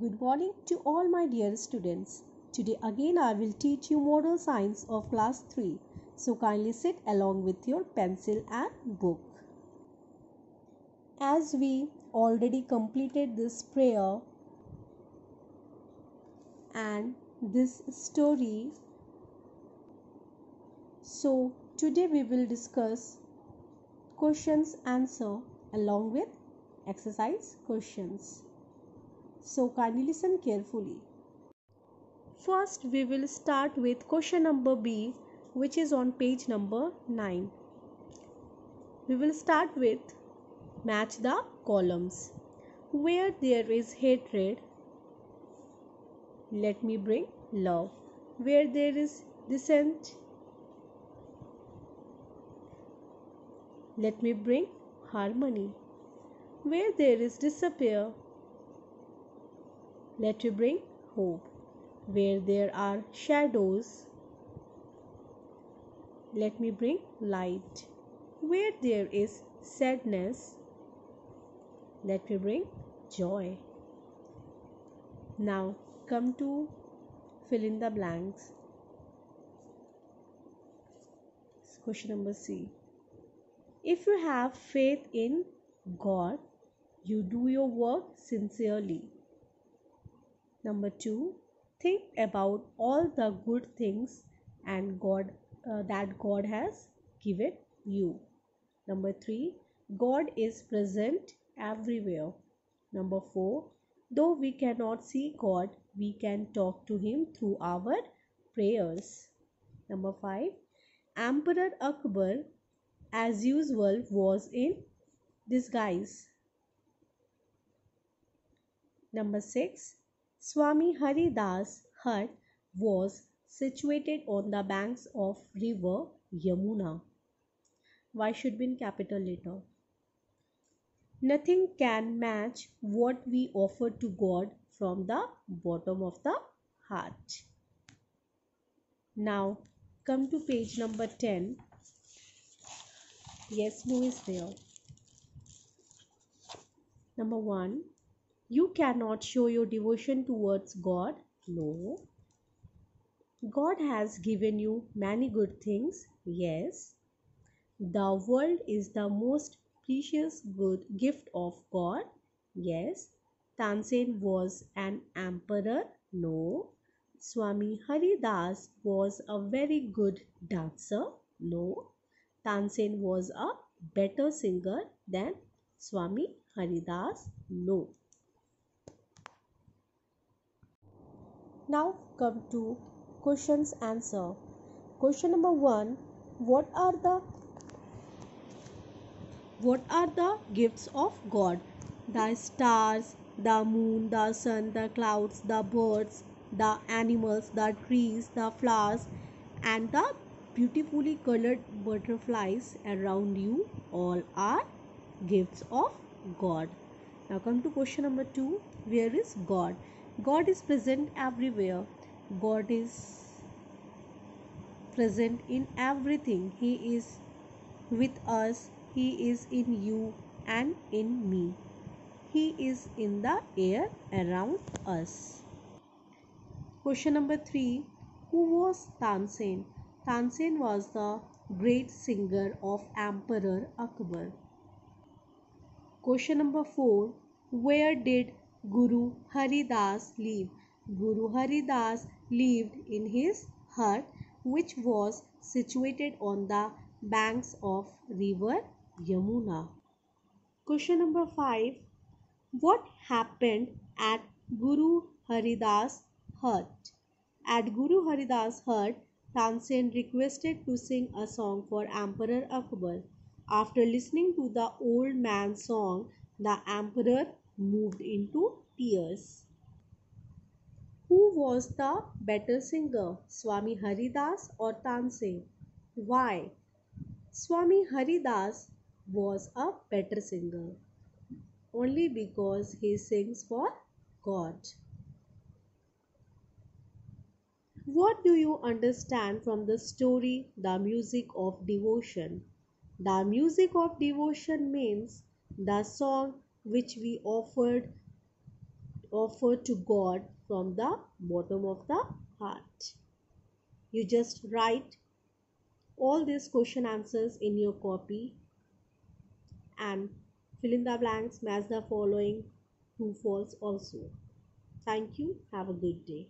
Good morning to all my dear students. Today again I will teach you moral science of class 3. So kindly sit along with your pencil and book. As we already completed this prayer and this story so today we will discuss questions answer along with exercise questions. So kindly listen carefully. First we will start with question number B which is on page number 9. We will start with match the columns. Where there is hatred, let me bring love. Where there is dissent, let me bring harmony. Where there is despair, let me bring hope. Where there are shadows, let me bring light. Where there is sadness, let me bring joy. Now come to fill in the blanks. Question number C. If you have faith in God, you do your work sincerely. Number 2. Think about all the good things and God uh, that God has given you. Number 3. God is present everywhere. Number 4. Though we cannot see God, we can talk to Him through our prayers. Number 5. Emperor Akbar, as usual, was in disguise. Number 6. Swami Hari Das hut was situated on the banks of river Yamuna. Why should be in capital letter? Nothing can match what we offer to God from the bottom of the heart. Now come to page number 10. Yes, no is there. Number 1. You cannot show your devotion towards God. No. God has given you many good things. Yes. The world is the most precious good gift of God? Yes. Tansen was an emperor? No. Swami Hari Das was a very good dancer? No. Tansen was a better singer than Swami Hari Das? No. Now come to questions answer. Question number 1 What are the what are the gifts of God? The stars, the moon, the sun, the clouds, the birds, the animals, the trees, the flowers, and the beautifully colored butterflies around you all are gifts of God. Now come to question number 2. Where is God? God is present everywhere. God is present in everything. He is with us he is in you and in me. He is in the air around us. Question number 3 Who was Tansen? Tansen was the great singer of Emperor Akbar. Question number 4 Where did Guru Hari Das live? Guru Hari Das lived in his hut which was situated on the banks of river Yamuna. Question number 5. What happened at Guru Haridas hut? At Guru Haridas hut, Tansen requested to sing a song for Emperor Akbar. After listening to the old man's song, the emperor moved into tears. Who was the better singer, Swami Haridas or Tansen? Why? Swami Haridas was a better singer only because he sings for God. What do you understand from the story The Music of Devotion? The music of devotion means the song which we offered offer to God from the bottom of the heart. You just write all these question answers in your copy and fill in the blanks, match the following, true, false also. Thank you. Have a good day.